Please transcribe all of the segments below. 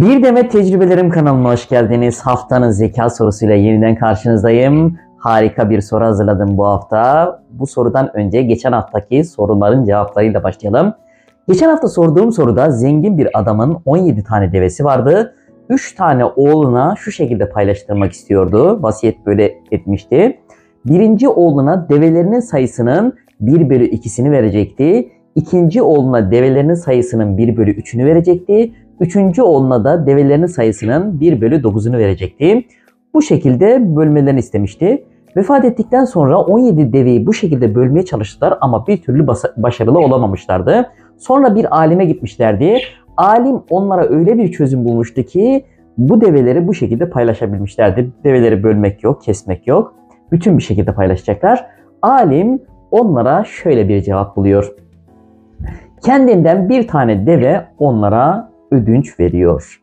Bir Demet Tecrübelerim kanalıma hoş geldiniz. Haftanın zeka sorusuyla yeniden karşınızdayım. Harika bir soru hazırladım bu hafta. Bu sorudan önce geçen haftaki soruların cevaplarıyla başlayalım. Geçen hafta sorduğum soruda zengin bir adamın 17 tane devesi vardı. 3 tane oğluna şu şekilde paylaştırmak istiyordu. Vasiyet böyle etmişti. Birinci oğluna develerinin sayısının 1 bölü 2'sini verecekti. İkinci oğluna develerinin sayısının 1 bölü 3'ünü verecekti. Üçüncü oğluna da develerinin sayısının 1 bölü 9'unu verecekti. Bu şekilde bölmelerini istemişti. Vefat ettikten sonra 17 deveyi bu şekilde bölmeye çalıştılar ama bir türlü başarılı olamamışlardı. Sonra bir alime gitmişlerdi. Alim onlara öyle bir çözüm bulmuştu ki bu develeri bu şekilde paylaşabilmişlerdi. Develeri bölmek yok, kesmek yok. Bütün bir şekilde paylaşacaklar. Alim onlara şöyle bir cevap buluyor. Kendinden bir tane deve onlara ödünç veriyor.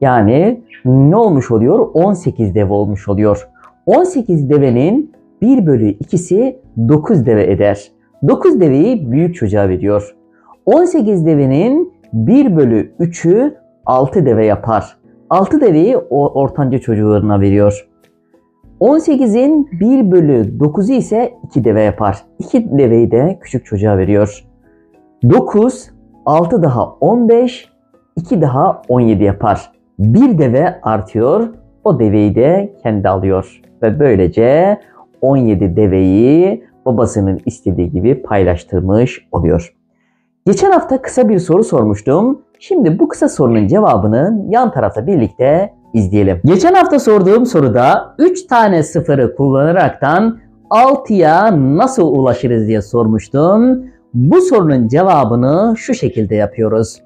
Yani ne olmuş oluyor? 18 deve olmuş oluyor. 18 devenin 1 bölü 2'si 9 deve eder. 9 deveyi büyük çocuğa veriyor. 18 devenin 1 bölü 3'ü 6 deve yapar. 6 deveyi ortanca çocuğuna veriyor. 18'in 1 bölü 9'u ise 2 deve yapar. 2 deveyi de küçük çocuğa veriyor. 9, 6 daha 15, 2 daha 17 yapar. Bir deve artıyor. O deveyi de kendi alıyor. Ve böylece 17 deveyi babasının istediği gibi paylaştırmış oluyor. Geçen hafta kısa bir soru sormuştum. Şimdi bu kısa sorunun cevabını yan tarafta birlikte izleyelim. Geçen hafta sorduğum soruda 3 tane sıfırı kullanaraktan 6'ya nasıl ulaşırız diye sormuştum. Bu sorunun cevabını şu şekilde yapıyoruz.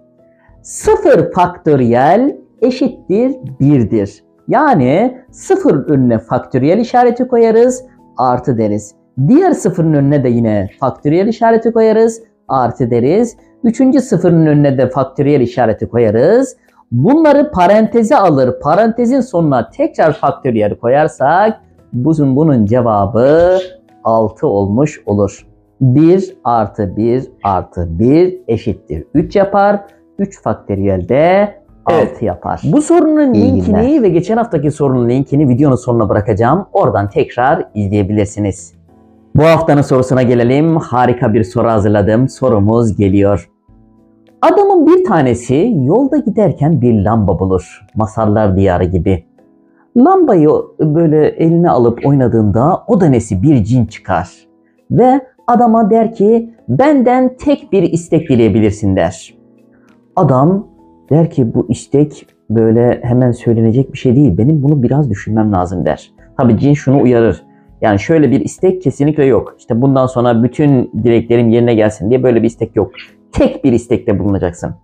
0 faktöriyel eşittir 1'dir. Yani 0 önüne faktöriyel işareti koyarız, artı deriz. Diğer sıfırın önüne de yine faktöriyel işareti koyarız, artı deriz. Üçüncü sıfırın önüne de faktöriyel işareti koyarız. Bunları paranteze alır. Parantezin sonuna tekrar faktöriyel koyarsak bunun, bunun cevabı 6 olmuş olur. 1 artı 1 artı 1 eşittir 3 yapar. 3 faktöriyel de 6 evet. yapar. Bu sorunun İyi linkini günler. ve geçen haftaki sorunun linkini videonun sonuna bırakacağım. Oradan tekrar izleyebilirsiniz. Bu haftanın sorusuna gelelim. Harika bir soru hazırladım. Sorumuz geliyor. Adamın bir tanesi yolda giderken bir lamba bulur. Masallar diyarı gibi. Lambayı böyle eline alıp oynadığında o danesi bir cin çıkar. Ve adama der ki benden tek bir istek dileyebilirsin der. Adam der ki bu istek böyle hemen söylenecek bir şey değil. Benim bunu biraz düşünmem lazım der. Tabi cin şunu uyarır. Yani şöyle bir istek kesinlikle yok. İşte bundan sonra bütün dileklerim yerine gelsin diye böyle bir istek yok. Tek bir istekte bulunacaksın.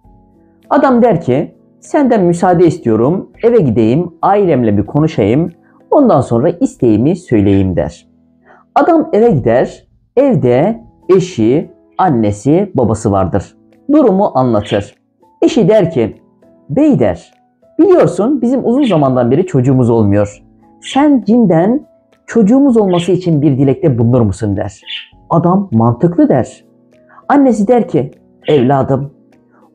Adam der ki senden müsaade istiyorum eve gideyim ailemle bir konuşayım ondan sonra isteğimi söyleyeyim der. Adam eve gider evde eşi, annesi, babası vardır. Durumu anlatır. Eşi der ki bey der biliyorsun bizim uzun zamandan beri çocuğumuz olmuyor. Sen cinden çocuğumuz olması için bir dilekte bulunur musun der. Adam mantıklı der. Annesi der ki evladım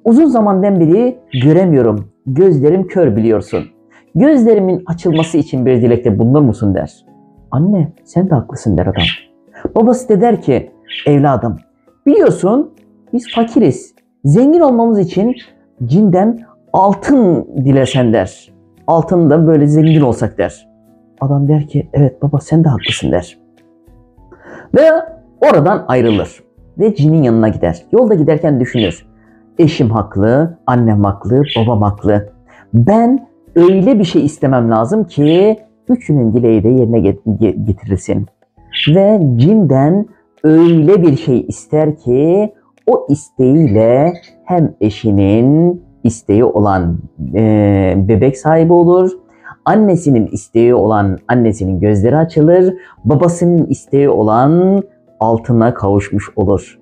uzun zamandan beri göremiyorum. Gözlerim kör biliyorsun. Gözlerimin açılması için bir dilekte bulunur musun der. Anne sen de haklısın der adam. Babası da der ki evladım biliyorsun biz fakiriz. Zengin olmamız için cinden altın dilesen der. Altın da böyle zengin olsak der. Adam der ki evet baba sen de haklısın der. Ve oradan ayrılır. Ve cinin yanına gider. Yolda giderken düşünür. Eşim haklı, annem haklı, babam haklı. Ben öyle bir şey istemem lazım ki üçünün dileği de yerine getirilsin. Ve cinden öyle bir şey ister ki o isteğiyle hem eşinin isteği olan e, bebek sahibi olur Annesinin isteği olan annesinin gözleri açılır, babasının isteği olan altına kavuşmuş olur.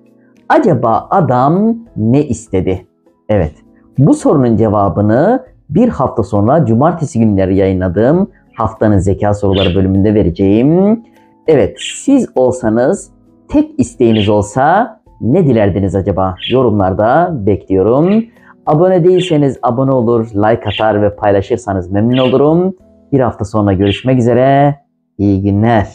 Acaba adam ne istedi? Evet, bu sorunun cevabını bir hafta sonra cumartesi günleri yayınladığım haftanın zeka soruları bölümünde vereceğim. Evet, siz olsanız tek isteğiniz olsa ne dilerdiniz acaba? Yorumlarda bekliyorum. Abone değilseniz abone olur, like atar ve paylaşırsanız memnun olurum. Bir hafta sonra görüşmek üzere. İyi günler.